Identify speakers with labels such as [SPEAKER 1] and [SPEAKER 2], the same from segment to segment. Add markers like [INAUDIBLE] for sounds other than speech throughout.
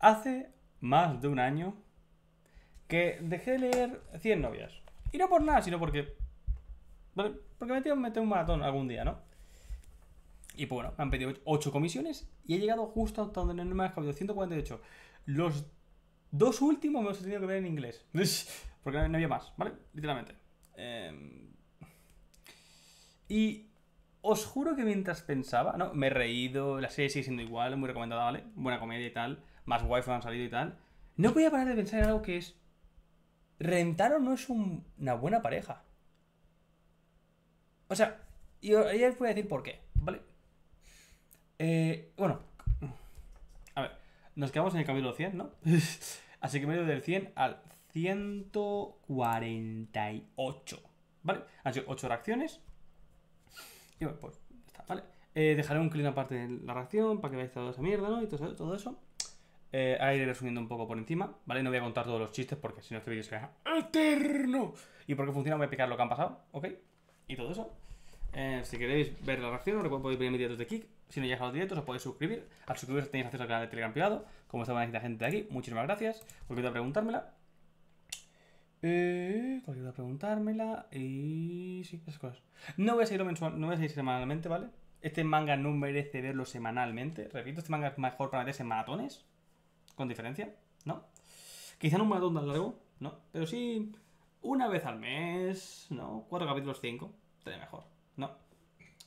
[SPEAKER 1] Hace más de un año que dejé de leer 100 novias. Y no por nada, sino porque. Porque me tengo que meter un maratón algún día, ¿no? Y pues bueno, me han pedido 8 comisiones y he llegado justo hasta donde no me ha cabido 148. Los dos últimos me los he tenido que ver en inglés. [LAUGHS] Porque no había más, ¿vale? Literalmente. Eh, y os juro que mientras pensaba, ¿no? Me he reído, la serie sigue siendo igual, muy recomendada, ¿vale? Buena comedia y tal, más wifi han salido y tal. No podía parar de pensar en algo que es. Rentaro no es un- una buena pareja. O sea, y ahí os voy a decir por qué, ¿vale? Eh, bueno, a ver, nos quedamos en el capítulo 100, ¿no? [LAUGHS] Así que me he ido del 100 al 148, ¿vale? Han sido 8 reacciones. Y bueno, pues ya está, ¿vale? Eh, dejaré un clic aparte de la reacción para que veáis toda esa mierda, ¿no? Y todo eso. Eh, iré resumiendo un poco por encima, ¿vale? No voy a contar todos los chistes porque si no este vídeo será eterno. Y porque funciona voy a explicar lo que han pasado, ¿ok? Y todo eso. Eh, si queréis ver la reacción, recuerdo podéis ver mis directos de Kik. Si no llegáis a los directos, os podéis suscribir. Al suscribiros tenéis acceso al canal de Telegram privado. Como está buena gente de aquí, muchísimas gracias. Cualquier duda, preguntármela. Eh, duda, preguntármela. Y sí, esas cosas. No voy a seguirlo mensual, no voy a seguir semanalmente, ¿vale? Este manga no merece verlo semanalmente. Repito, este manga es mejor para meterse en maratones. Con diferencia, ¿no? Quizá no un maratón tan largo, ¿no? Pero sí una vez al mes, ¿no? Cuatro capítulos, cinco. Estaría mejor, ¿no?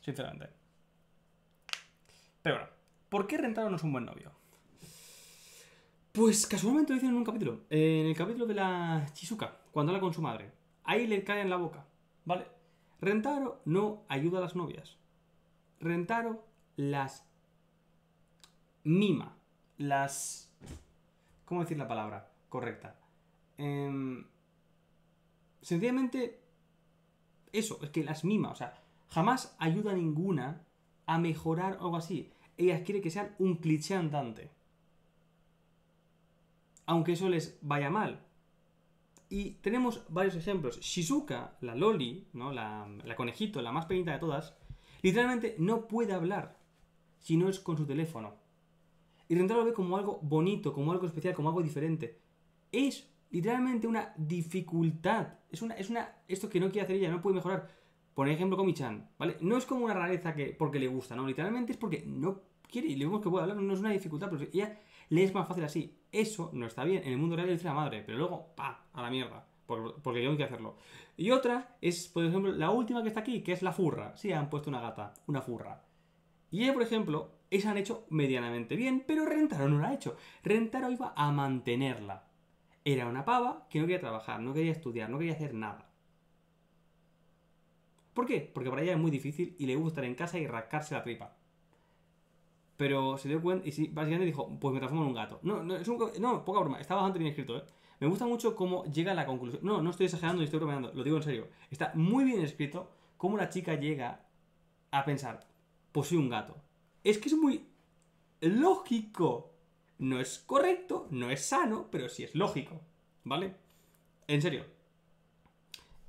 [SPEAKER 1] Sinceramente. Pero bueno, ¿por qué Rentaro no es un buen novio? Pues casualmente lo dicen en un capítulo. En el capítulo de la Chizuka, cuando habla con su madre. Ahí le cae en la boca, ¿vale? Rentaro no ayuda a las novias. Rentaro las mima. Las... ¿Cómo decir la palabra correcta? Em, sencillamente... Eso, es que las mima. O sea, jamás ayuda a ninguna a mejorar algo así. Ellas quieren que sean un cliché andante. Aunque eso les vaya mal. Y tenemos varios ejemplos. Shizuka, la Loli, ¿no? la, la conejito, la más pequeñita de todas, literalmente no puede hablar si no es con su teléfono. Y Rentaro lo ve como algo bonito, como algo especial, como algo diferente. Es literalmente una dificultad. Es una, es una. Esto que no quiere hacer ella, no puede mejorar. Por ejemplo, con Michan, ¿vale? No es como una rareza que porque le gusta, ¿no? Literalmente es porque no quiere y le vemos que puede hablar, no es una dificultad, pero ella le es más fácil así. Eso no está bien. En el mundo real le dice la madre, pero luego, pa, a la mierda. Porque, porque tengo que hacerlo. Y otra es, por ejemplo, la última que está aquí, que es la furra. Sí, han puesto una gata, una furra. Y ella, por ejemplo, esa han hecho medianamente bien, pero Rentaro no la ha hecho. Rentaro iba a mantenerla. Era una pava que no quería trabajar, no quería estudiar, no quería hacer nada. ¿Por qué? Porque para ella es muy difícil y le gusta estar en casa y rascarse la tripa. Pero se dio cuenta y sí, básicamente dijo, pues me transformo en un gato. No, no, es un, no, poca broma, está bastante bien escrito, ¿eh? Me gusta mucho cómo llega a la conclusión. No, no estoy exagerando ni estoy bromeando, lo digo en serio. Está muy bien escrito cómo la chica llega a pensar, pues soy un gato. Es que es muy lógico. No es correcto, no es sano, pero sí es lógico. ¿Vale? En serio.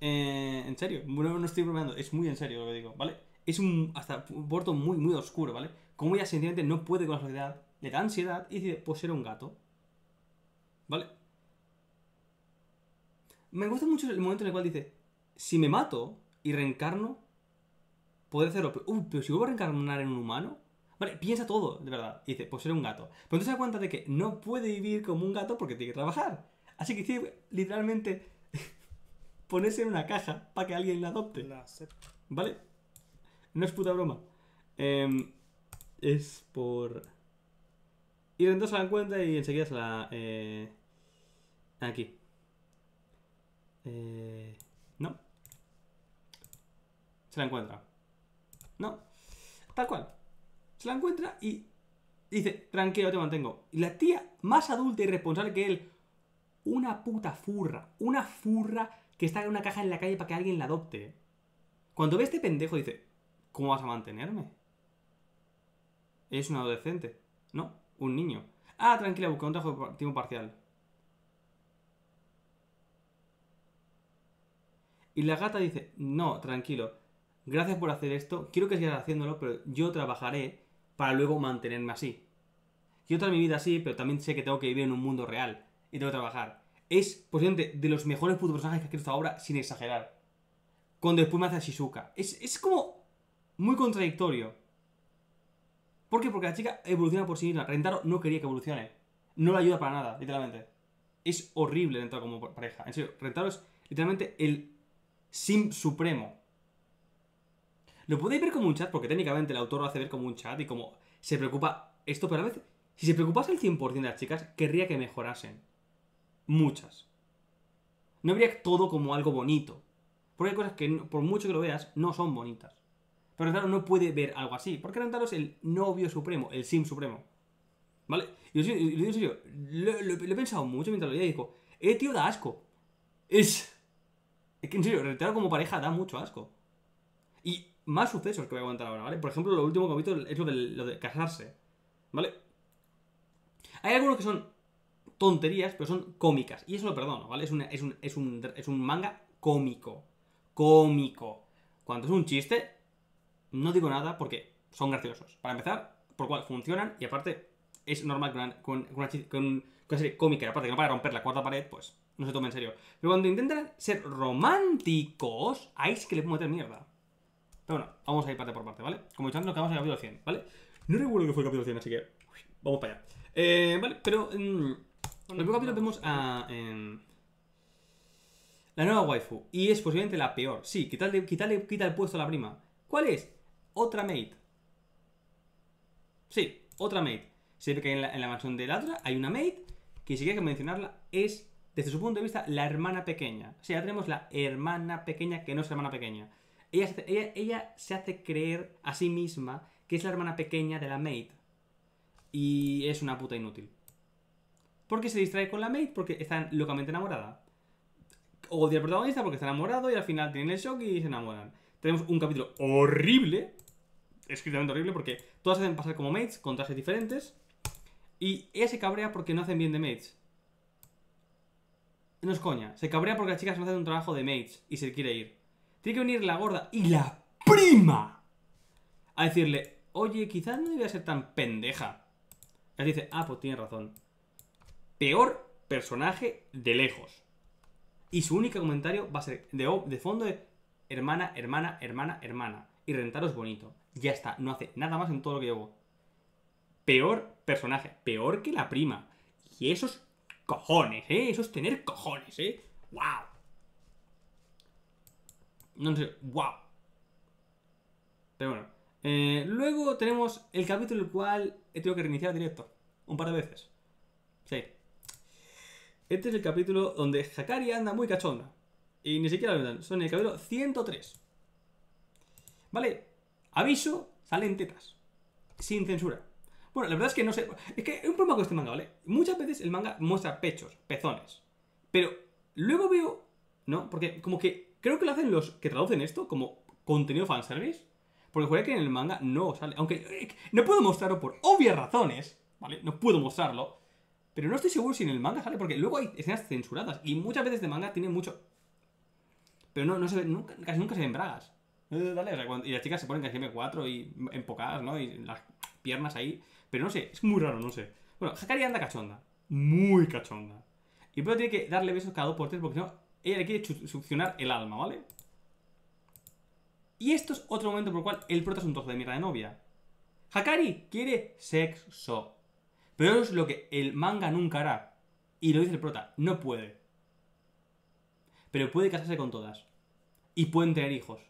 [SPEAKER 1] Eh, en serio, no, no estoy bromeando, es muy en serio lo que digo, ¿vale? Es un hasta un puerto muy, muy oscuro, ¿vale? Como ella sencillamente no puede con la sociedad, le da ansiedad y dice, pues era un gato. ¿Vale? Me gusta mucho el momento en el cual dice, si me mato y reencarno, podré hacerlo. Pero, uh, pero si vuelvo a reencarnar en un humano, vale, piensa todo, de verdad. Y dice, pues era un gato. Pero entonces se da cuenta de que no puede vivir como un gato porque tiene que trabajar. Así que tiene literalmente [LAUGHS] ponerse en una caja para que alguien la adopte.
[SPEAKER 2] La.
[SPEAKER 1] ¿Vale? No es puta broma. Em, es por... Y entonces se la encuentra y enseguida se la... eh, Aquí. Eh, no. Se la encuentra. No. Tal cual. La encuentra y dice, tranquilo, te mantengo. Y la tía más adulta y responsable que él, una puta furra. Una furra que está en una caja en la calle para que alguien la adopte. Cuando ve este pendejo dice, ¿cómo vas a mantenerme? Es un adolescente. No, un niño. Ah, tranquila, busca un trabajo de tiempo parcial. Y la gata dice, no, tranquilo, gracias por hacer esto, quiero que sigas haciéndolo, pero yo trabajaré para luego mantenerme así. Yo toda mi vida sí, pero también sé que tengo que vivir en un mundo real y tengo que trabajar. Es posiblemente de los mejores putos personajes que ha escrito obra, sin exagerar. Cuando después me hace Shizuka. Es, es como muy contradictorio. ¿Por qué? Porque la chica evoluciona por sí misma. Rentaro no quería que evolucione. No le ayuda para nada, literalmente. Es horrible Rentaro como pareja. En serio, Rentaro es literalmente el sim supremo. Lo podéis ver como un chat, porque técnicamente el autor lo hace ver como un chat y como se preocupa esto, pero a veces, si se preocupase el 100% de las chicas, querría que mejorasen. Muchas. No habría todo como algo bonito. Porque hay cosas que, por mucho que lo veas, no son bonitas. Pero Rentaro no puede ver algo así, porque Rentaro es el novio supremo, el sim supremo. ¿Vale? Y lo digo en serio, lo, he pensado mucho mientras lo leía y digo, eh, tío, da asco. Es... Es que en serio, Rentaro como pareja da mucho asco. Y más sucesos que voy a contar ahora, ¿vale? Por ejemplo, lo último que he visto es lo de, lo de casarse, ¿vale? Hay algunos que son tonterías, pero son cómicas. Y eso lo perdono, ¿vale? Es, es, un, es, un, es un manga cómico. Cómico. Cuando es un chiste, no digo nada porque son graciosos. Para empezar, por cual funcionan y aparte es normal que una, con, una, con, serie cómica aparte que no para romper la cuarta pared, pues no se tome en serio. Pero cuando intentan ser románticos, ahí es que le puedo meter mierda. Pero bueno, vamos a ir parte por parte, ¿vale? Como dicho antes, lo que vamos al capítulo 100, ¿vale? No recuerdo que fue el capítulo 100, así que vamos para allá. Eh, vale, pero en el primer capítulo vemos a... la nueva waifu. Y es posiblemente la peor. Sí, quitarle, quitarle, quita el puesto a la prima. ¿Cuál es? Otra mate. Sí, otra mate. Se ve que en la, mansión de la otra hay una mate que si hay mencionarla es, desde su punto de vista, la hermana pequeña. O sea, ya tenemos la hermana pequeña que no es hermana pequeña. Ella, se hace creer a sí misma que es la hermana pequeña de la maid. Y es una puta inútil. ¿Por qué se distrae con la maid? Porque está locamente enamorada. Odia al protagonista porque está enamorado y al final tienen el shock y se enamoran. Tenemos un capítulo horrible. Escritamente horrible porque todas hacen pasar como mates con trajes diferentes. Y ella se cabrea porque no hacen bien de mates. No es coña. Se cabrea porque las chicas no hacen un trabajo de mates y se quiere ir. Tiene que venir la gorda y la prima a decirle, oye, quizás no debía ser tan pendeja. Y dice, ah, pues tiene razón. Peor personaje de lejos. Y su único comentario va a ser de, de fondo de hermana, hermana, hermana, hermana. Y rentaros bonito. Ya está, no hace nada más en todo lo que llevo. Peor personaje, peor que la prima. Y esos cojones, ¿eh? Eso es tener cojones, ¿eh? ¡Wow! No sé, wow. Pero bueno. Eh, luego tenemos el capítulo en el cual he tenido que reiniciar directo. Un par de veces. Sí. Este es el capítulo donde Hakari anda muy cachonda. Y ni siquiera lo ven. Son el capítulo 103. ¿Vale? Aviso, salen tetas. Sin censura. Bueno, la verdad es que no sé. Es que hay un problema con este manga, ¿vale? Muchas veces el manga muestra pechos, pezones. Pero luego veo. ¿No? Porque como que Creo que lo hacen los que traducen esto como contenido fanservice. Porque juraría que en el manga no sale. Aunque eh, no puedo mostrarlo por obvias razones. ¿Vale? No puedo mostrarlo. Pero no estoy seguro si en el manga sale. Porque luego hay escenas censuradas. Y muchas veces de manga tiene mucho. Pero no, no se ve, nunca, casi nunca se ven bragas. Eh, y las chicas se ponen casi M4 y enfocadas, ¿no? Y las piernas ahí. Pero no sé, es muy raro, no sé. Bueno, Hakari anda cachonda. Muy cachonda. Y pero tiene que darle besos cada dos por tres porque si no ella le quiere succionar el alma, ¿vale? Y esto es otro momento por el cual el prota es un trozo de mierda de novia. Hakari quiere sexo. Pero es lo que el manga nunca hará. Y lo dice el prota, no puede. Pero puede casarse con todas. Y pueden tener hijos.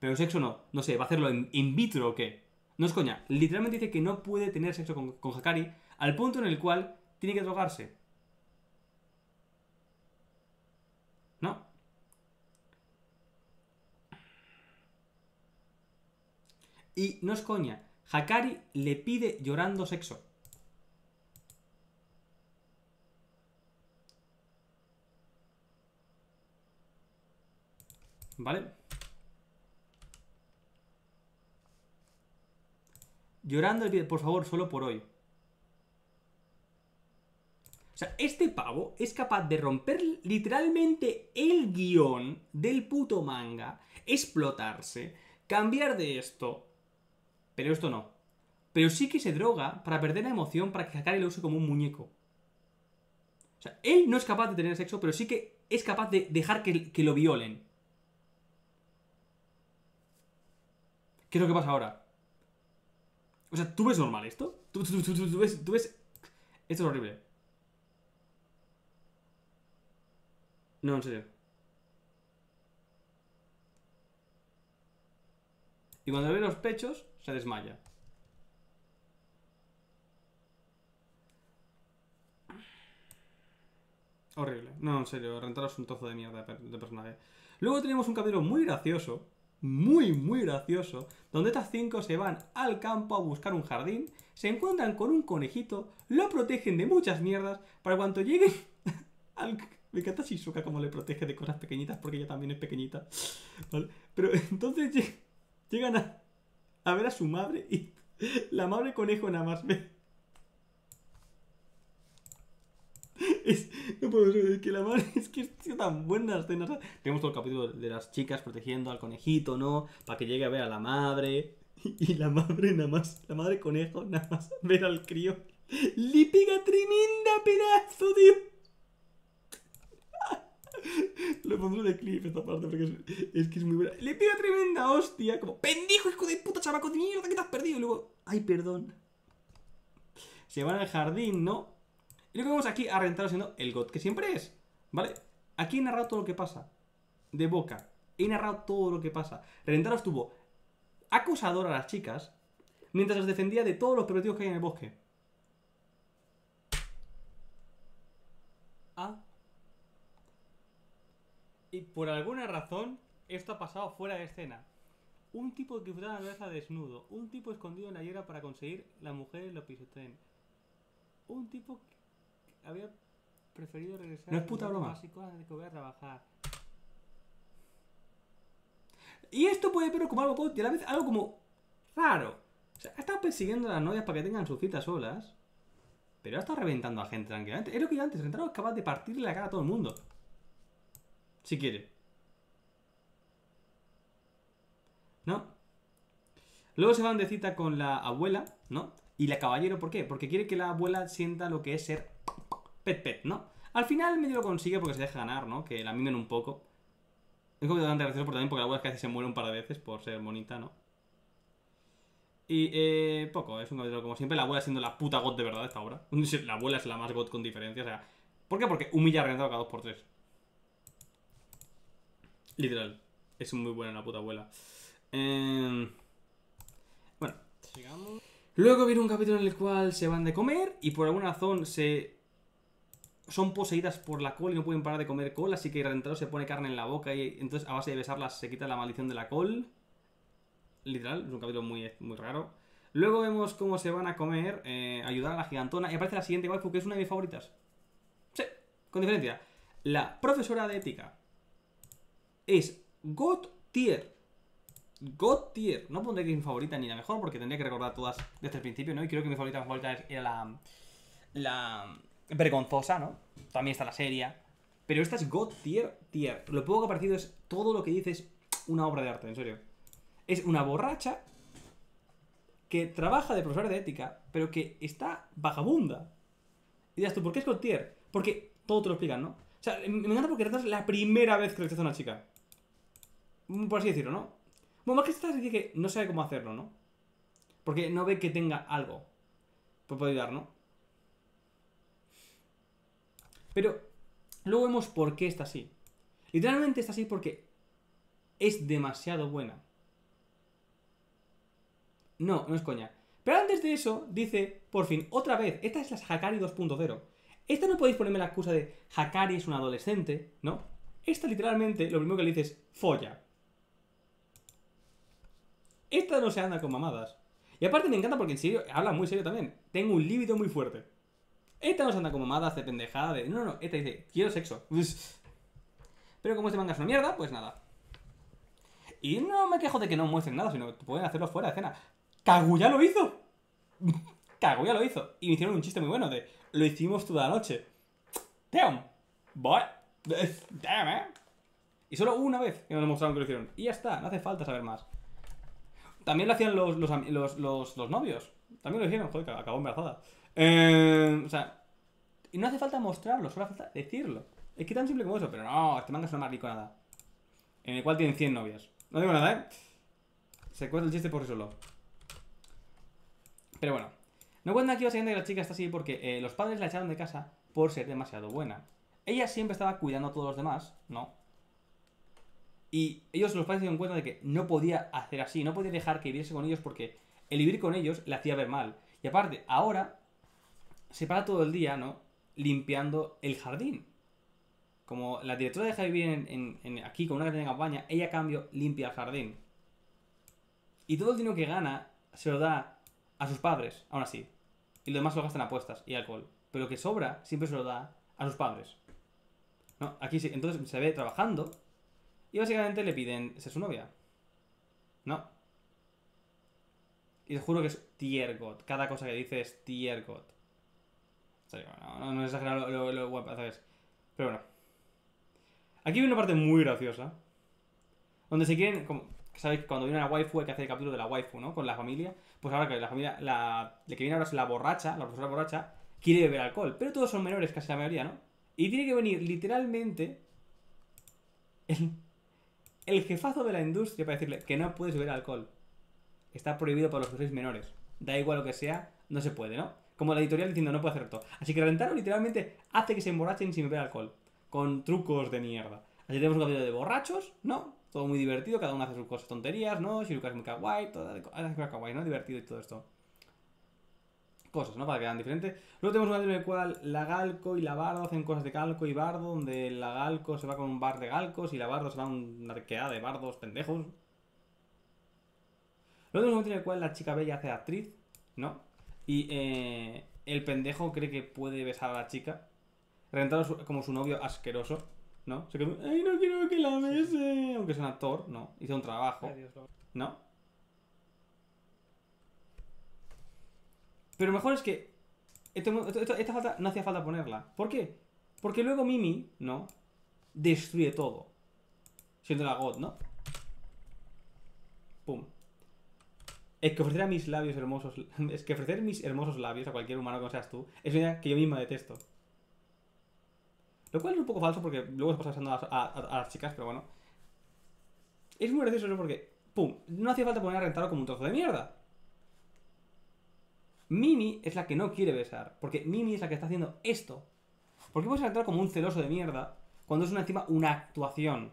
[SPEAKER 1] Pero sexo no. No sé, ¿va a hacerlo en in vitro o qué? No es coña. Literalmente dice que no puede tener sexo con, con Hakari al punto en el cual tiene que drogarse. Y no es coña. Hakari le pide llorando sexo. ¿Vale? Llorando le pide, por favor, solo por hoy. O sea, este pavo es capaz de romper literalmente el guion del puto manga, explotarse, cambiar de esto. Pero esto no. pero sí que se droga para perder la emoción para que Hakari lo use como un muñeco. O sea, él no es capaz de tener sexo, pero sí que es capaz de dejar que, lo violen. ¿Qué es lo que pasa ahora? O sea, ¿tú ves normal esto? ¿Tú, tú, tú, tú- ves, tú ves... Esto es horrible. No, en serio. Y cuando ve los pechos, se desmaya. Horrible. No, en serio, rentaros un trozo de mierda de, per- de personaje. Luego tenemos un capítulo muy gracioso, muy, muy gracioso, donde estas cinco se van al campo a buscar un jardín, se encuentran con un conejito, lo protegen de muchas mierdas, para cuando lleguen [LAUGHS] al... Me encanta Shizuka como le protege de cosas pequeñitas, porque ella también es pequeñita. Pero [LAUGHS] entonces lle- llegan a, a ver a su madre y [LAUGHS] la madre conejo nada más ve. Es, no puedo ser, es que la madre [LAUGHS] es que es tan buena escena. tenemos todo el capítulo de las chicas protegiendo al conejito, ¿no? Para que llegue a ver a la madre. [LAUGHS] Y la madre nada más, la madre conejo nada más ver al crío. Le pega tremenda pedazo, tío. Lo pondré de clip esta parte porque es, que es muy buena. Le pega tremenda hostia, como pendejo, hijo de puta, chavaco de mierda, que te has perdido. Y luego, ay, perdón. Se van al jardín, ¿no? Y lo que vemos aquí a Rentaro siendo el God que siempre es, ¿vale? Aquí he narrado todo lo que pasa. De boca. He narrado todo lo que pasa. Rentaro estuvo acosador a las chicas mientras las defendía de todos los pervertidos que hay en el bosque. Ah. Y por alguna razón, esto ha pasado fuera de escena. Un tipo que disfrutaba la cabeza desnudo. Un tipo escondido en la hierba para conseguir las mujeres lo pisoteen. Un tipo que había preferido regresar
[SPEAKER 2] No es puta broma.
[SPEAKER 1] básico antes de que voy a trabajar. Y esto puede verlo como algo y a la vez algo como raro. O sea, ha estado persiguiendo a las novias para que tengan sus citas solas. Pero ha estado reventando a gente tranquilamente. Es lo que yo antes, Rentaro es capaz de partirle la cara a todo el mundo. Si quiere. ¿No? Luego se van de cita con la abuela, ¿no? Y la caballero, ¿por qué? Porque quiere que la abuela sienta lo que es ser pet pet, ¿no? Al final medio lo consigue porque se deja ganar, ¿no? Que la mimen un poco. Es como bastante gracioso porque también porque la abuela veces se muere un par de veces por ser bonita, ¿no? Y eh, poco, es un capítulo como siempre, la abuela siendo la puta god de verdad esta obra. [LAUGHS] La abuela es la más god con diferencia, o sea. ¿Por qué? Porque humilla a cada 2x3. Literal. Es muy buena la puta abuela. Eh, Bueno. Luego viene un capítulo en el cual se van de comer y por alguna razón se. Son poseídas por la col y no pueden parar de comer col, así que Rentaro se pone carne en la boca y entonces a base de besarlas se quita la maldición de la col. Literal, es un capítulo muy, muy raro. Luego vemos cómo se van a comer, eh, ayudar a la gigantona y aparece la siguiente waifu que es una de mis favoritas. Sí, con diferencia. La profesora de ética es God Tier. Tier. No pondré que es mi favorita ni la mejor porque tendría que recordar todas desde el principio, ¿no? Y creo que mi favorita, mi era la. La. Vergonzosa, ¿no? También está la seria. Pero esta es God Tier Tier. Lo poco que ha parecido es todo lo que dice es una obra de arte, en serio. Es una borracha que trabaja de profesora de ética, pero que está vagabunda. Y dirás tú, ¿por qué es God Tier? Porque todo te lo explican, ¿no? O sea, me encanta porque es la primera vez que rechaza a una chica. Por así decirlo, ¿no? Bueno, más que esta dice que no sabe cómo hacerlo, ¿no? Porque no ve que tenga algo. Pues puede ayudar, ¿no? Pero luego vemos por qué está así. Literalmente está así porque es demasiado buena. No, no es coña. Pero antes de eso, dice, por fin, otra vez, esta es la Hakari 2.0. Esta no podéis ponerme la excusa de Hakari es un adolescente, ¿no? Esta literalmente, lo primero que le dice es folla. Esta no se anda con mamadas. Y aparte me encanta porque en serio, habla muy serio también. Tengo un líbido muy fuerte. Esta no se anda con mamadas de pendejada de... No, no, esta dice, quiero sexo. [LAUGHS] Pero como este manga es una mierda, pues nada. Y no me quejo de que no muestren nada, sino que pueden hacerlo fuera de escena. Kaguya lo hizo. [LAUGHS] Kaguya lo hizo. Y me hicieron un chiste muy bueno de, lo hicimos toda la noche. Damn. Boy. [LAUGHS] Damn, eh. Y solo una vez que nos demostraron que lo hicieron. Y ya está, no hace falta saber más. También lo hacían los, los, los, los- novios. También lo dijeron, joder, acabó embarazada. Eh, o sea, y no hace falta mostrarlo, solo hace falta decirlo. Es que tan simple como eso, pero no, este manga es una mariconada. En el cual tienen 100 novias. No digo nada, ¿eh? Se cuenta el chiste por sí solo. Pero bueno. No cuentan aquí básicamente que la chica está así porque eh, los padres la echaron de casa por ser demasiado buena. Ella siempre estaba cuidando a todos los demás, ¿no? Y ellos, los padres, se dieron cuenta de que no podía hacer así, no podía dejar que viviese con ellos porque el vivir con ellos le hacía ver mal. Y aparte, ahora se para todo el día, ¿no? Limpiando el jardín. Como la directora deja de vivir en, aquí con una de campaña, ella a cambio limpia el jardín. Y todo el dinero que gana se lo da a sus padres, aún así. Y lo demás lo gasta en apuestas y alcohol. Pero lo que sobra siempre se lo da a sus padres. ¿No? Aquí sí, entonces se ve trabajando y básicamente le piden ser su novia. ¿No? Y te juro que es tier God. Cada cosa que dice es tier God. no, no, no es exagerado lo, lo, lo ¿sabes? Pero bueno. Aquí viene una parte muy graciosa. Donde se quieren. Como, ¿Sabéis? Cuando viene la waifu hay que hacer el capítulo de la waifu, ¿no? Con la familia. Pues ahora que la familia. La, que viene ahora es la borracha, la profesora borracha, quiere beber alcohol. Pero todos son menores, casi la mayoría, ¿no? Y tiene que venir literalmente. El, el jefazo de la industria para decirle que no puedes beber alcohol. Está prohibido para los que menores. Da igual lo que sea, no se puede, ¿no? Como la editorial diciendo no puede hacer todo. Así que Rentaro literalmente hace que se emborrachen sin beber alcohol. Con trucos de mierda. Así tenemos un capítulo de borrachos, ¿no? Todo muy divertido, cada uno hace sus cosas tonterías, ¿no? Shiruka es muy kawaii, todo es kawaii, ¿no? Divertido y todo esto. Cosas, ¿no? Para que quedan diferentes. Luego tenemos un capítulo en el cual la Galco y la Bardo hacen cosas de Galco y Bardo, donde la Galco se va con un bar de Galcos y la Bardo se va a una arqueada de Bardos pendejos. Luego tenemos un momento en el cual la chica bella hace actriz, ¿no? Y eh, el pendejo cree que puede besar a la chica, rentado como su novio asqueroso, ¿no? Se queda, ay, no quiero que la bese, aunque es un actor, ¿no? Hizo un trabajo, ¿no? Pero mejor es que esta falta no hacía falta ponerla. ¿Por qué? Porque luego Mimi, ¿no? Destruye todo. Siendo la God, ¿no? Pum. Es que ofrecer a mis labios hermosos. [LAUGHS] Es que ofrecer mis hermosos labios a cualquier humano que seas tú es una idea que yo misma detesto. Lo cual es un poco falso porque luego se pasa pasando a, las chicas, pero bueno. Es muy gracioso porque, pum, no hacía falta poner a rentarlo como un trozo de mierda. Mimi es la que no quiere besar, porque Mimi es la que está haciendo esto. ¿Por qué puedes rentar como un celoso de mierda cuando es una, encima una actuación?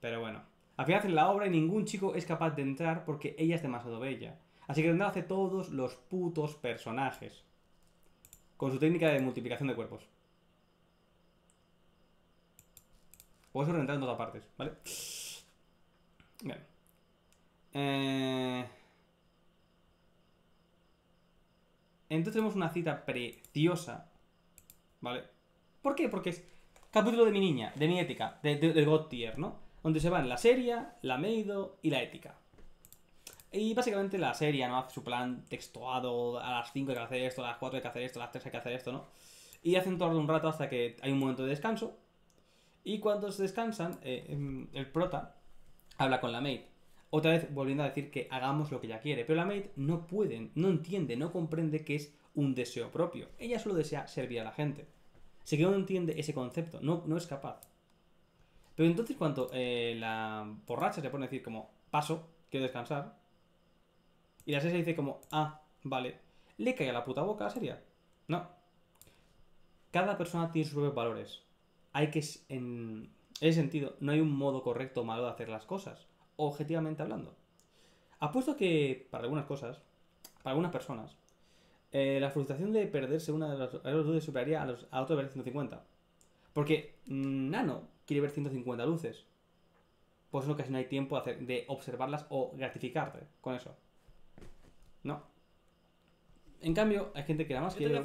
[SPEAKER 1] Pero bueno. Al final hacen la obra y ningún chico es capaz de entrar porque ella es demasiado bella. Así que tendrá hace todos los putos personajes. Con su técnica de multiplicación de cuerpos. O eso rentrar en todas partes, ¿vale? Bien. Eh... Entonces tenemos una cita preciosa. ¿Vale? ¿Por qué? Porque es capítulo de mi niña, de mi ética, de, de, Tier, ¿no? donde se van la seria, la meido y la ética. Y básicamente la serie, ¿no? Hace su plan textuado, a las 5 hay que hacer esto, a las 4 hay que hacer esto, a las 3 hay que hacer esto, ¿no? Y hacen todo un rato hasta que hay un momento de descanso. Y cuando se descansan, eh, em, el prota habla con la maid. Otra vez volviendo a decir que hagamos lo que ella quiere. Pero la maid no puede, no entiende, no comprende que es un deseo propio. Ella solo desea servir a la gente. Así que no entiende ese concepto, no, no es capaz. Pero entonces cuando eh, la borracha se pone a decir como, paso, quiero descansar, y la serie dice como, ah, vale, le cae a la puta boca, sería. No. Cada persona tiene sus propios valores. Hay que, en ese sentido, no hay un modo correcto o malo de hacer las cosas, objetivamente hablando. Apuesto que, para algunas cosas, para algunas personas, eh, la frustración de perderse una de los aeros superaría a, los, a otro de 150. Porque mm, Nano quiere ver 150 luces. Por eso casi no hay tiempo de observarlas o gratificarte con eso. No. En cambio, hay gente que nada más quiere...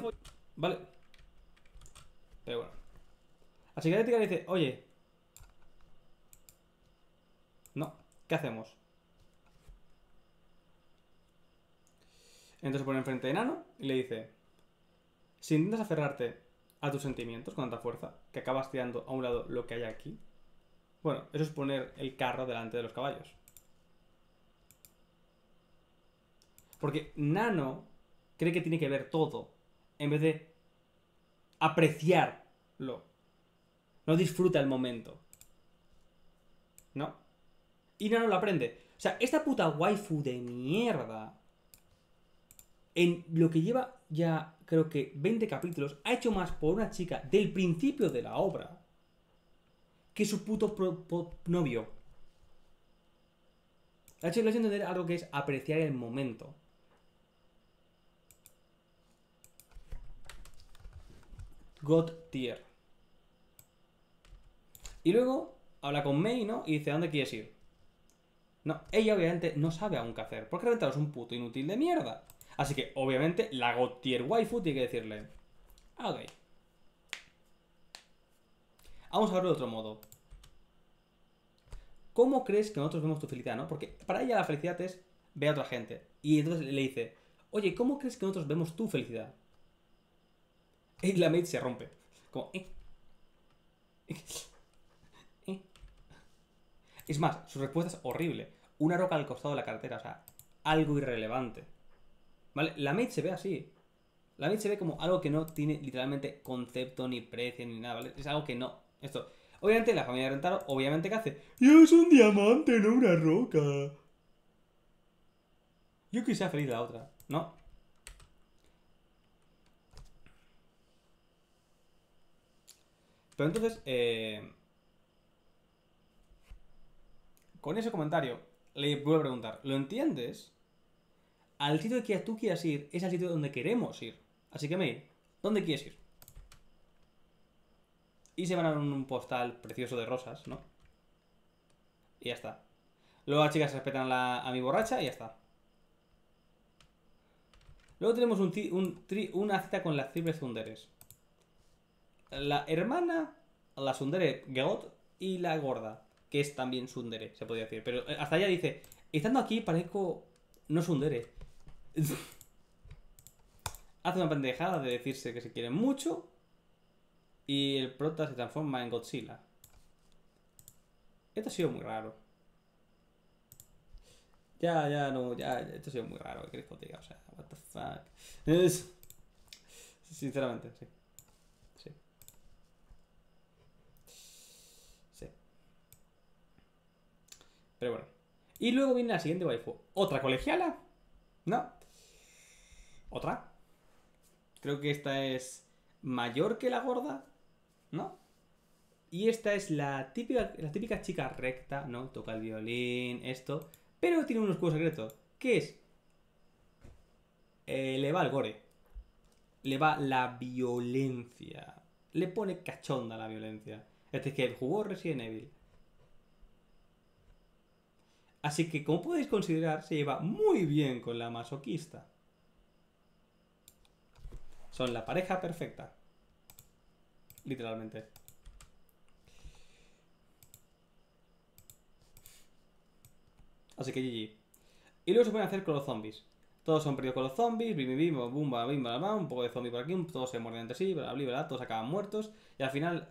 [SPEAKER 1] Vale. Pero bueno. Así que la le dice, oye. No. ¿Qué hacemos? Entonces se pone enfrente de Nano y le dice, si intentas aferrarte a tus sentimientos con tanta fuerza, que acabas tirando a un lado lo que hay aquí. Bueno, eso es poner el carro delante de los caballos. Porque Nano cree que tiene que ver todo, en vez de apreciarlo. No disfruta el momento. ¿No? Y Nano lo aprende. O sea, esta puta waifu de mierda, en lo que lleva ya, creo que 20 capítulos, ha hecho más por una chica del principio de la obra que su puto novio. Ha hecho, le entender algo que es apreciar el momento. God tier. Y luego habla con Mei, ¿no? Y dice, ¿a dónde quieres ir? No, ella obviamente no sabe aún qué hacer. Porque Rentaro es un puto inútil de mierda. Así que, obviamente, la God tier waifu tiene que decirle, "Ah, ok. Vamos a verlo de otro modo. ¿Cómo crees que nosotros vemos tu felicidad, no? Porque para ella la felicidad es ver a otra gente. Y entonces le dice, oye, ¿cómo crees que nosotros vemos tu felicidad? Y la maid se rompe. Como. Eh. Es más, su respuesta es horrible. Una roca al costado de la carretera, o sea, algo irrelevante. ¿Vale? La maid se ve así. La maid se ve como algo que no tiene literalmente concepto, ni precio, ni nada, ¿vale? Es algo que no. Esto. Obviamente, la familia de Rentaro, obviamente, ¿qué hace? Yo es un diamante, no una roca. Yo que sea feliz la otra, ¿no? Pero entonces, eh, con ese comentario, le vuelvo a preguntar, ¿lo entiendes? Al sitio que tú quieras ir es al sitio donde queremos ir. Así que, May, ¿dónde quieres ir? Y se van a un postal precioso de rosas, ¿no? Y ya está. Luego las chicas respetan la- a mi borracha y ya está. Luego tenemos un un una cita con las triples Sunderes. La hermana, la Sundere Geot y la gorda, que es también Sundere, se podría decir. Pero eh, hasta ella dice, estando aquí parezco no Sundere. [LAUGHS] Hace una pendejada de decirse que se quieren mucho y el prota se transforma en Godzilla. Esto ha sido muy raro. Ya, ya, no, ya, esto ha sido muy raro, ¿qué quieres que os diga? O sea, what the fuck. Es... Sinceramente. Sí. Sí. Pero bueno. Y luego viene la siguiente waifu. ¿Otra colegiala? No. ¿Otra? Creo que esta es mayor que la gorda, ¿no? Y esta es la típica, la típica chica recta, ¿no? Toca el violín, esto. Pero tiene un oscuro secreto. ¿Qué es? Eh, le va el gore. Le va la violencia. Le pone cachonda la violencia. Este es que jugó Resident Evil. Así que, como podéis considerar, se lleva muy bien con la masoquista. Son la pareja perfecta. Literalmente. Así que GG. Y luego se pueden hacer con los zombies. Todos son perdidos con los zombies, bim, bim, bum, bim, un poco de zombie por aquí, todos se muerden entre sí, bla, bla, bla, todos acaban muertos. Y al final,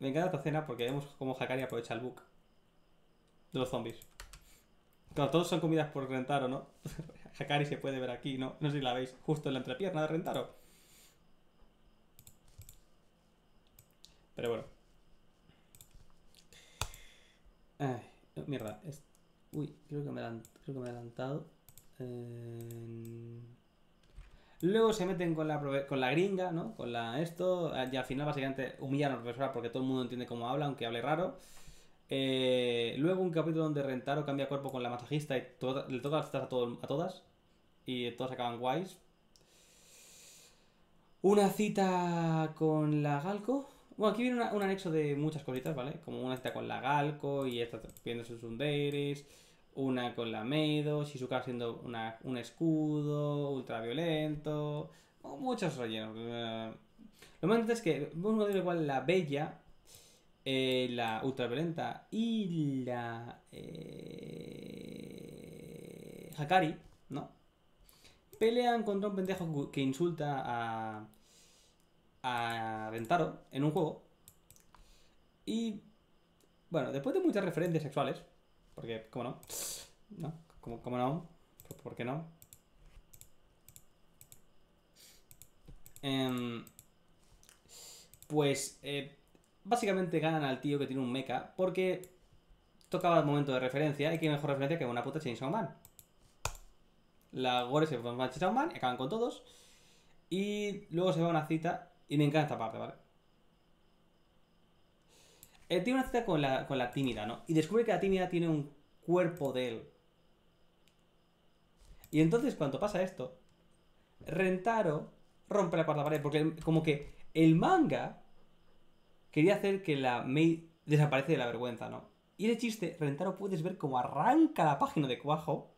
[SPEAKER 1] me encanta esta escena porque vemos cómo Hakari aprovecha el bug de los zombies. Todos son comidas por Rentaro, ¿no? [LAUGHS] Hakari se puede ver aquí, ¿no? No sé si la veis, justo en la entrepierna de Rentaro. Pero bueno. Ay, mierda. es- Uy, creo que me adelant- creo que me he adelantado. Eh, Luego se meten con la, prove- con la gringa, ¿no? Con la esto. Y al final básicamente humillan a la profesora porque todo el mundo entiende cómo habla, aunque hable raro. Eh, luego un capítulo donde Rentaro cambia cuerpo con la masajista y le toca las tetas a, todas. Y todos acaban guays. Una cita con la Galco. Bueno, aquí viene un anexo de muchas cositas, ¿vale? Como una cita con la Galco y esta viendo sus sunderes. Una con la Meido, Shizuka siendo una, un escudo, ultraviolento. muchos rellenos. Eh, Lo más importante es que vemos de igual la Bella, eh, la ultraviolenta y la eh, Hakari, ¿no? Pelean contra un pendejo que insulta a, a Rentaro en un juego. Y bueno, después de muchas referencias sexuales, porque, ¿cómo no? ¿No? ¿Cómo, cómo no? ¿Por qué no? Eh, pues eh, básicamente ganan al tío que tiene un mecha porque tocaba el momento de referencia y qué mejor referencia que una puta Chainsaw Man. La Gore se forma Chainsaw Man y acaban con todos. Y luego se va a una cita y me encanta esta parte, ¿vale? Él tiene una cita con la, con la tímida, ¿no? Y descubre que la tímida tiene un cuerpo de él. Y entonces, cuando pasa esto, Rentaro rompe la cuarta pared. Porque como que el manga quería hacer que la Mei desaparece de la vergüenza, ¿no? Y ese chiste, Rentaro puedes ver cómo arranca la página de Cuajo.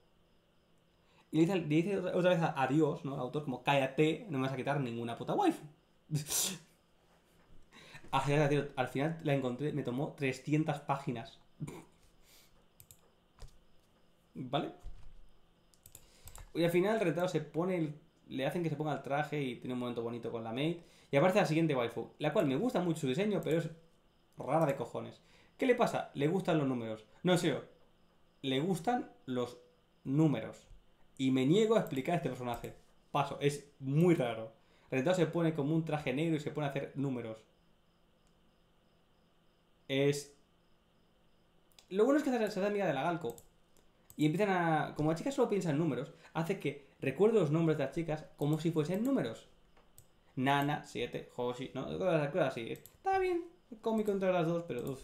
[SPEAKER 1] Y le dice, otra vez adiós, ¿no? El autor, como cállate, no me vas a quitar ninguna puta wife. [LAUGHS] al final la encontré, me tomó 300 páginas. ¿Vale? Y al final Rentaro se pone le hacen que se ponga el traje y tiene un momento bonito con la maid. Y aparece la siguiente waifu, la cual me gusta mucho su diseño, pero es rara de cojones. ¿Qué le pasa? Le gustan los números. No, en serio. Le gustan los números. Y me niego a explicar este personaje. Paso, es muy raro. Rentaro se pone como un traje negro y se pone a hacer números. Es... Lo bueno es que se, da amiga de la Galco. Y empiezan a... Como la chica solo piensa en números, hace que recuerde los nombres de las chicas como si fuesen números. Nana, 7, Hoshi, ¿no? Cosas, así. Está bien, cómico entre las dos, pero...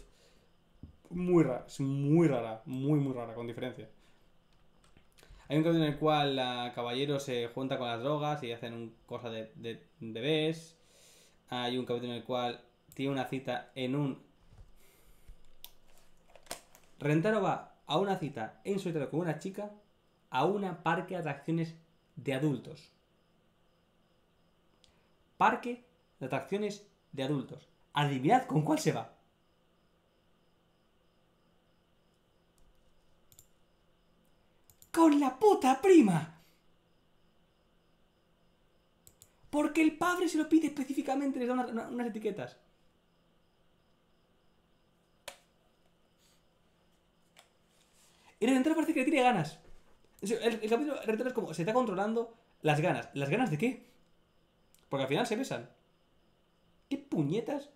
[SPEAKER 1] muy rara, es muy rara, muy muy rara, con diferencia. Hay un capítulo en el cual la caballero se junta con las drogas y hacen un cosa de, de bebés. Hay un capítulo en el cual tiene una cita en un... Rentaro va a una cita en solitario con una chica a una parque de atracciones de adultos. Parque de atracciones de adultos. Adivinad con cuál se va. Con la puta prima. Porque el padre se lo pide específicamente, les da unas etiquetas. Y de entrada parece que le tiene ganas. El, capítulo es como, se está controlando las ganas. ¿Las ganas de qué? Porque al final se besan. ¿Qué puñetas?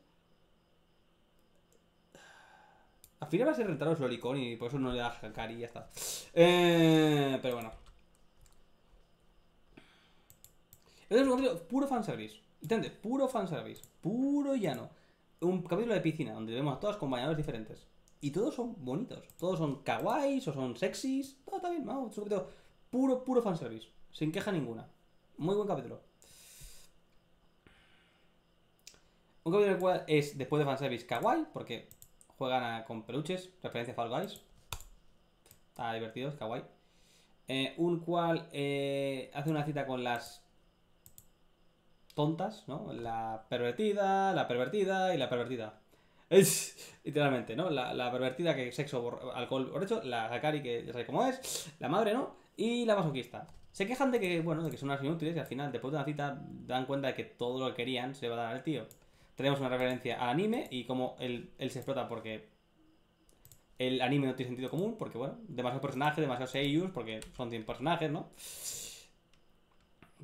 [SPEAKER 1] Al final va a ser rentado lolicón y por eso no le da Hakari y ya está. Eh, pero bueno. Este es un capítulo puro fanservice. ¿Entiendes? Puro fanservice. Puro llano. Un capítulo de piscina donde vemos a todos con bañadores diferentes. Y todos son bonitos. Todos son kawaiis o son sexys. Todo está bien, vamos. Es un capítulo puro, puro fanservice. Sin queja ninguna. Muy buen capítulo. Un capítulo en el cual es, después de fanservice, kawaii, porque juegan con peluches, referencia a Fall Guys. Está divertido, es kawaii. Eh, un cual eh, hace una cita con las tontas, ¿no? La pervertida, la pervertida y la pervertida. Es literalmente, ¿no? La, pervertida que sexo, alcohol borracho, la Hakari que ya sabéis cómo es, la madre, ¿no? Y la masoquista. Se quejan de que, bueno, de que son unas inútiles y al final, después de una cita, dan cuenta de que todo lo que querían se va a dar al tío. Tenemos una referencia al anime y cómo él, se explota porque el anime no tiene sentido común, porque, bueno, demasiados personajes, demasiados seiyus, porque son 100 personajes, ¿no?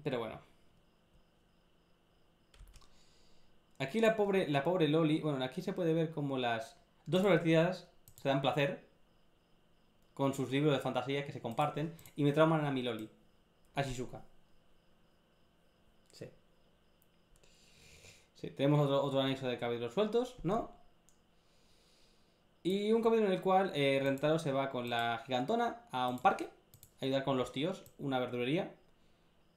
[SPEAKER 1] Pero bueno. Aquí la pobre, la pobre Loli, bueno, aquí se puede ver como las dos pervertidas se dan placer con sus libros de fantasía que se comparten y me trauman a mi Loli, a Shizuka. Sí. Tenemos otro, otro anexo de capítulos sueltos, ¿no? Y un capítulo en el cual eh, Rentaro se va con la gigantona a un parque, a ayudar con los tíos, una verdulería.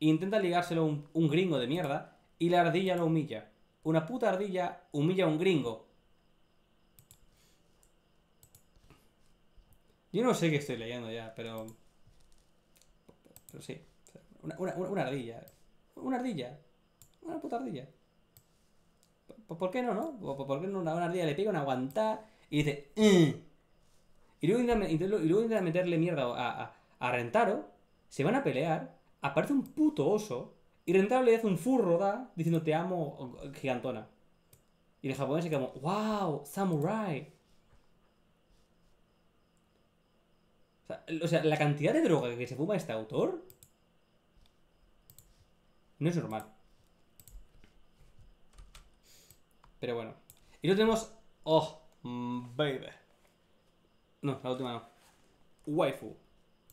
[SPEAKER 1] E intenta ligárselo un, un gringo de mierda y la ardilla lo humilla una puta ardilla humilla a un gringo. Yo no sé qué estoy leyendo ya, pero... Pero sí. Una, ardilla. Una ardilla. Una puta ardilla. ¿Por, qué no, no? ¿Por qué no una, ardilla le pega una aguantada y dice... Mm"? Y luego intenta, meterle mierda a, a, a Rentaro. Se van a pelear. Aparece un puto oso y Rentaro le hace un furro, ¿da? Diciendo te amo, gigantona. Y el japonés se queda como, wow, samurai. O sea, la cantidad de droga que se fuma este autor no es normal. Pero bueno. Y luego tenemos. Oh, baby. No, la última no. Waifu.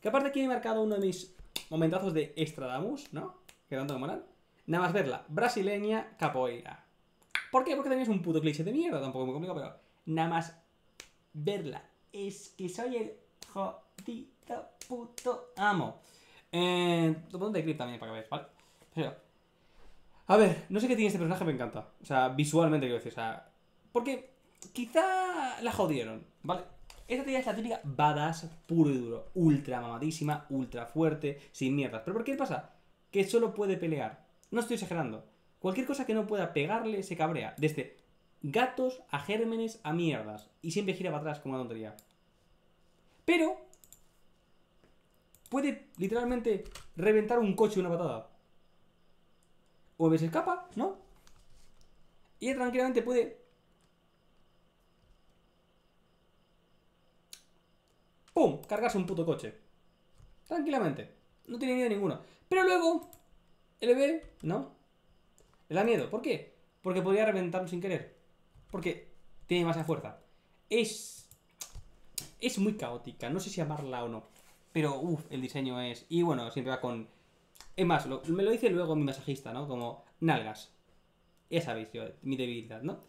[SPEAKER 1] Que aparte aquí he marcado uno de mis momentazos de Extradamus, ¿no? Que tanto me molan. Nada más verla. Brasileña capoeira. ¿Por qué? Porque también es un puto cliché de mierda. Tampoco me complicado, pero. Nada más verla. Es que soy el jodido puto amo. Eh, lo pongo de clip también para que veáis, ¿vale? Pero, a ver, no sé qué tiene este personaje, me encanta. O sea, visualmente quiero decir, o sea. Porque quizá la jodieron, ¿vale? Esta tía es la típica badass puro y duro. Ultra mamadísima, ultra fuerte, sin mierdas. ¿Pero por qué pasa? Que solo puede pelear. No estoy exagerando. Cualquier cosa que no pueda pegarle se cabrea. Desde gatos a gérmenes a mierdas. Y siempre gira para atrás como una tontería. Pero puede literalmente reventar un coche una patada. Se escapa, ¿no? Y ella tranquilamente puede... ¡Pum! Cargarse un puto coche. Tranquilamente. No tiene miedo ninguno. Pero luego, bebé, ¿no? Le da miedo. ¿Por qué? Porque podría reventarlo sin querer. Porque tiene más fuerza. Es... Es muy caótica. No sé si amarla o no. Pero, uff, el diseño es... Y bueno, siempre va con... Es más, me lo dice luego mi masajista, ¿no? Como nalgas. Ya sabéis, yo, mi debilidad, ¿no?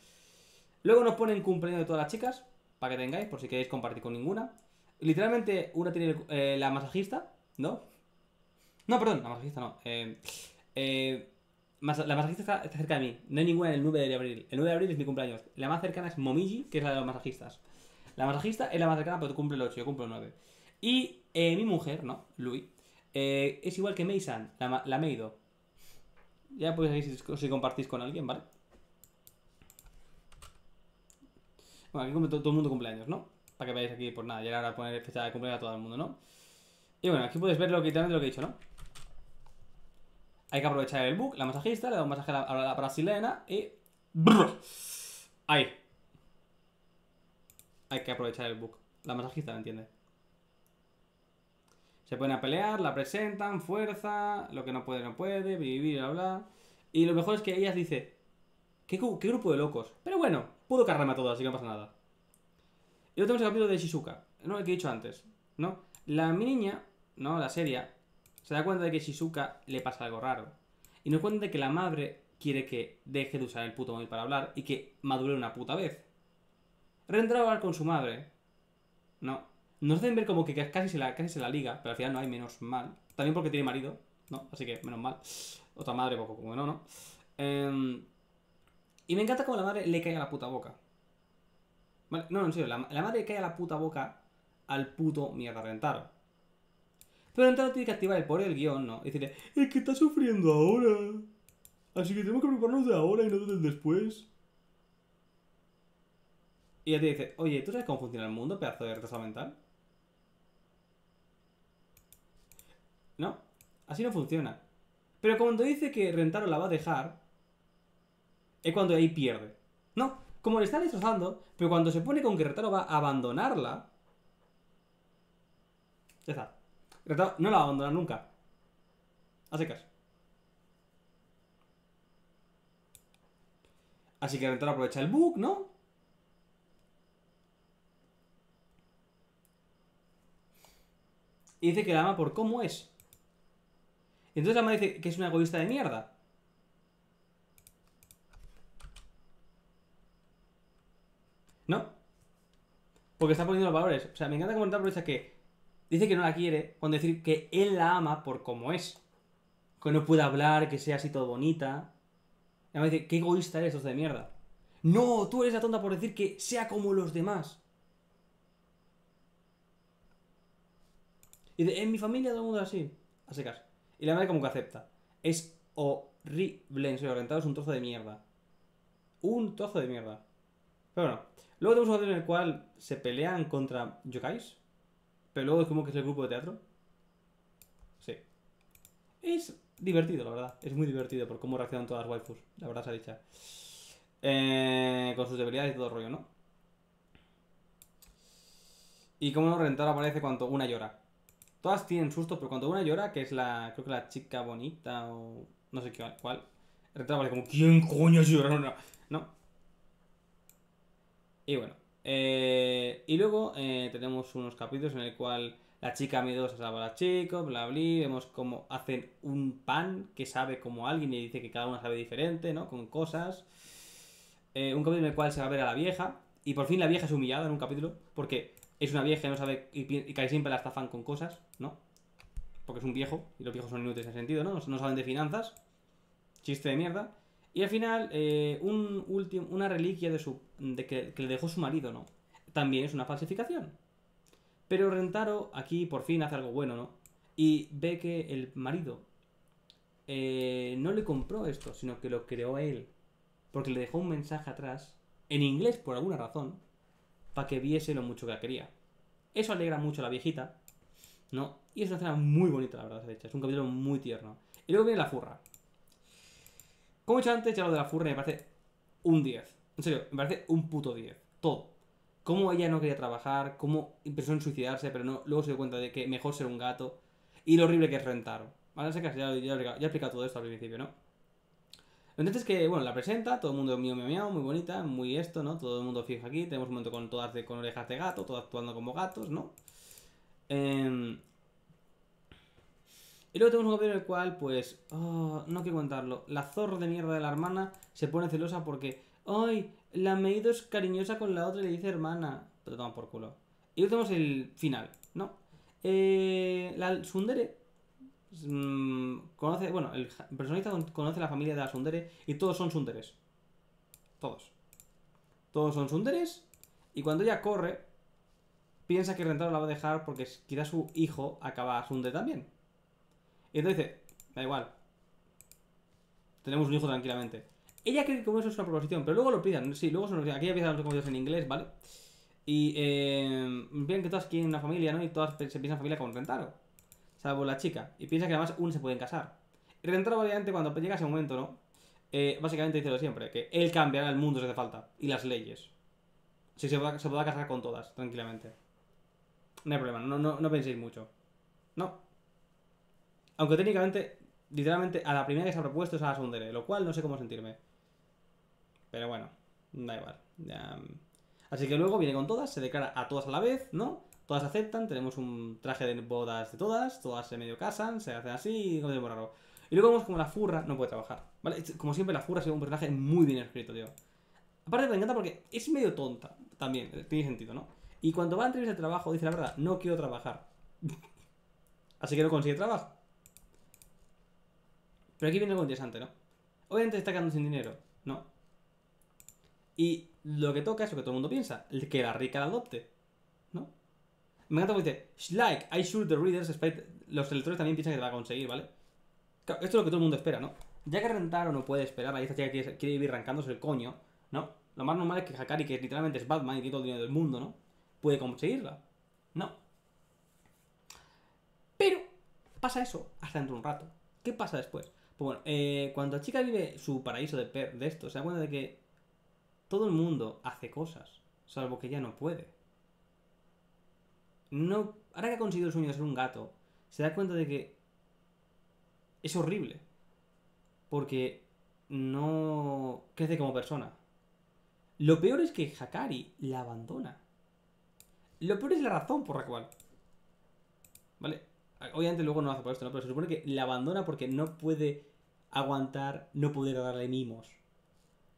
[SPEAKER 1] Luego nos ponen cumpleaños de todas las chicas, para que tengáis, por si queréis compartir con ninguna. Literalmente, una tiene eh, la masajista, ¿no? No, perdón, la masajista no. Eh, eh, la masajista está, cerca de mí. No hay ninguna en el 9 de abril. El 9 de abril es mi cumpleaños. La más cercana es Momiji, que es la de los masajistas. La masajista es la más cercana, pero cumple el 8, yo cumplo el 9. Y mi mujer, ¿no? Louis, eh, es igual que Meisan, la, la Meido. Ya podéis ver si, compartís con alguien, ¿vale? Bueno, aquí todo, todo el mundo cumpleaños, ¿no? Para que veáis aquí, por nada, llegar a poner fecha de cumpleaños a todo el mundo, ¿no? Y bueno, aquí podéis ver lo que, lo que he dicho, ¿no? Hay que aprovechar el book, la masajista, le da un masaje a la, a brasileña y... Ahí. Hay que aprovechar el book. La masajista, ¿me entiende? Se ponen a pelear, la presentan, fuerza, lo que no puede, no puede, vivir, bla, bla. Y lo mejor es que ellas dice, ¿qué, ¿qué, grupo de locos? Pero bueno, puedo cargarme a todos, así que no pasa nada. Y luego tenemos el capítulo de Shizuka, ¿no? El que he dicho antes, ¿no? La niña, ¿no? La serie, se da cuenta de que Shizuka le pasa algo raro. Y nos cuenta de que la madre quiere que deje de usar el puto móvil para hablar y que madure una puta vez. Reentra a hablar con su madre. No, nos hacen ver como que casi se, la, casi se la liga, pero al final no hay menos mal. También porque tiene marido, ¿no? Así que menos mal. Otra madre, poco como no, ¿no? Em, y me encanta como la madre le cae a la puta boca. Vale, no, en serio, la, madre le cae a la puta boca al puto mierda Rentaro. Pero Rentaro tiene que activar el poder del guion, ¿no? Y decirle, es que está sufriendo ahora. Así que tenemos que preocuparnos de ahora y no del después. Y ella te dice, oye, ¿tú sabes cómo funciona el mundo, pedazo de retraso mental? No, así no funciona. Pero cuando dice que Rentaro la va a dejar, es cuando ahí pierde. No, como le está destrozando, pero cuando se pone con que Rentaro va a abandonarla, ya está. Rentaro no la va a abandonar nunca. Así que Rentaro aprovecha el bug, ¿no? Y dice que la ama por cómo es. Y entonces la madre dice que es una egoísta de mierda. ¿No? Porque está poniendo los valores. O sea, me encanta comentar por que dice que no la quiere cuando decir que él la ama por cómo es. Que no puede hablar, que sea así todo bonita. Y me dice, qué egoísta eres, de mierda. No, tú eres la tonta por decir que sea como los demás. Y en mi familia todo el mundo es así. A secas. Y la madre como que acepta. Es horrible en serio, Rentaro es un trozo de mierda. Un trozo de mierda. Pero bueno. Luego tenemos un capítulo en el cual se pelean contra yokais. Pero luego es como que es el grupo de teatro. Sí. Es divertido, la verdad. Es muy divertido por cómo reaccionan todas las waifus. La verdad se ha dicho. Eh, con sus debilidades y todo rollo, ¿no? Y cómo Rentaro aparece cuando una llora. Todas tienen susto, pero cuando una llora, que es la, creo que la chica bonita o no sé qué, cuál, retraba como, ¿quién coño llora? No. Y bueno. eh, y luego eh, tenemos unos capítulos en el cual la chica miedosa salva a la chica, bla bla, vemos cómo hacen un pan que sabe como alguien y dice que cada uno sabe diferente, ¿no? Con cosas. Eh, un capítulo en el cual se va a ver a la vieja y por fin la vieja es humillada en un capítulo porque es una vieja y no sabe y, y casi siempre la estafan con cosas, ¿no? Porque es un viejo y los viejos son inútiles en ese sentido, ¿no? No saben de finanzas. Chiste de mierda. Y al final, eh, un último, una reliquia de su de que, que le dejó su marido, ¿no? También es una falsificación. Pero Rentaro aquí por fin hace algo bueno, ¿no? Y ve que el marido eh, no le compró esto, sino que lo creó él. Porque le dejó un mensaje atrás, en inglés por alguna razón, para que viese lo mucho que la quería. Eso alegra mucho a la viejita, ¿no? Y es una escena muy bonita, la verdad. Es un capítulo muy tierno. Y luego viene la furra. Como he dicho antes, ya lo de la furra me parece un 10. En serio, me parece un puto 10. Todo. Cómo ella no quería trabajar, cómo empezó en suicidarse, pero no, luego se dio cuenta de que mejor ser un gato. Y lo horrible que es Rentaro. ¿Vale? Sé que ya he explicado todo esto al principio, ¿no? Lo entonces es que, bueno, la presenta, todo el mundo mío, mío, mío, muy bonita, muy esto, ¿no? Todo el mundo fijo aquí, tenemos un momento con todas de, con orejas de gato, todas actuando como gatos, ¿no? Em, y luego tenemos un capítulo en el cual, pues, oh, no quiero contarlo, la zorra de mierda de la hermana se pone celosa porque, ¡ay! La Meido es cariñosa con la otra y le dice hermana. Pero toma por culo. Y luego tenemos el final, ¿no? Eh, la Sundere mm, conoce, bueno, el con- conoce la familia de la Sundere y todos son Sunderes. Todos. Todos son Sunderes y cuando ella corre, piensa que Rentaro la va a dejar porque quizás su hijo acaba Sundere también. Y entonces dice, da igual. Tenemos un hijo tranquilamente. Ella cree que como eso es una proposición, pero luego lo piden. Sí, luego son, aquí empiezan los comentarios en inglés, ¿vale? Y eh, que todas quieren una familia, ¿no? Y todas se piensan familia con Rentaro. Salvo la chica. Y piensa que además uno se pueden casar. Y Rentaro, obviamente, cuando llega ese momento, ¿no? Eh, básicamente dice lo siempre, que él cambiará el mundo si hace falta. Y las leyes. Si se, podrá- se casar con todas, tranquilamente. No hay problema, no, no, no penséis mucho. No. Aunque técnicamente, literalmente, a la primera que se ha propuesto es a la Sundere, lo cual no sé cómo sentirme. Pero bueno, da igual. ya. Así que luego viene con todas, se declara a todas a la vez, ¿no? Todas aceptan, tenemos un traje de bodas de todas, todas se medio casan, se hacen así, como muy raro. Y luego vemos como la furra no puede trabajar, ¿vale? Es- Como siempre, la furra sido un personaje muy bien escrito, tío. Aparte me encanta porque es medio tonta, también, eh, tiene sentido, ¿no? Y cuando va a entrevista de trabajo dice la verdad, no quiero trabajar. [LAUGHS] Así que no consigue trabajo. Pero aquí viene algo interesante, ¿no? Obviamente está quedando sin dinero, ¿no? Y lo que toca es lo que todo el mundo piensa, que la rica la adopte, ¿no? Me encanta porque dice, like, I sure the readers expect... Los lectores también piensan que te va a conseguir, ¿vale? Claro, esto es lo que todo el mundo espera, ¿no? Ya que Rentaro no puede esperar, ahí esta chica quiere, quiere vivir arrancándose el coño, ¿no? Lo más normal es que Hakari, que literalmente es Batman y tiene todo el dinero del mundo, ¿no? Puede conseguirla. No. Pero pasa eso hasta dentro de un rato. ¿Qué pasa después? Pues bueno, eh, cuando la chica vive su paraíso de, de esto, se da cuenta de que todo el mundo hace cosas, salvo que ella no puede. No, ahora que ha conseguido el sueño de ser un gato, se da cuenta de que es horrible. Porque no crece como persona. Lo peor es que Hakari la abandona. Lo peor es la razón por la cual. ¿Vale? Obviamente luego no lo hace por esto, ¿no? Pero se supone que la abandona porque no puede aguantar no poder darle mimos.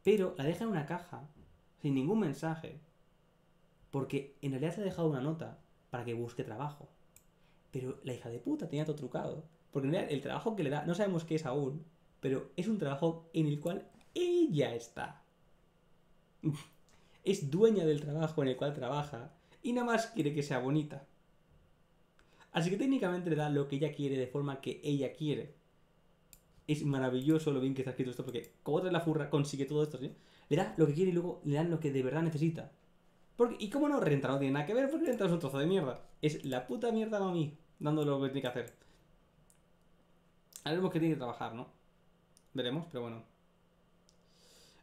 [SPEAKER 1] Pero la deja en una caja, sin ningún mensaje. Porque en realidad le ha dejado una nota para que busque trabajo. Pero la hija de puta tenía todo trucado. Porque el trabajo que le da, no sabemos qué es aún, pero es un trabajo en el cual ella está. [LAUGHS] Es dueña del trabajo en el cual trabaja y nada más quiere que sea bonita. Así que técnicamente le da lo que ella quiere de forma que ella quiere. Es maravilloso lo bien que está escrito esto porque como otra la furra consigue todo esto. Le da lo que quiere y luego le dan lo que de verdad necesita. Porque, y como no, Renta no tiene nada que ver porque Renta es un trozo de mierda. Es la puta mierda mami dando lo que tiene que hacer. Ahora vemos que tiene que trabajar, ¿no? Veremos, pero bueno.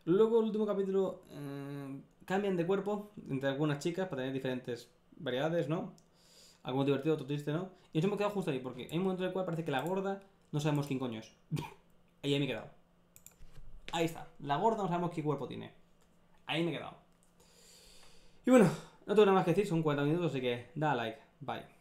[SPEAKER 1] Luego, el último capítulo, eh, cambian de cuerpo entre algunas chicas para tener diferentes variedades, ¿no? Algo divertido, otro triste, ¿no? Y nos hemos quedado justo ahí, porque hay un momento en el cual parece que la gorda no sabemos quién coño es. [LAUGHS] ahí me he quedado. Ahí está. La gorda no sabemos qué cuerpo tiene. Ahí me he quedado. Y bueno, no tengo nada más que decir, son 40 minutos, así que da like. Bye.